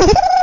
Ha ha ha!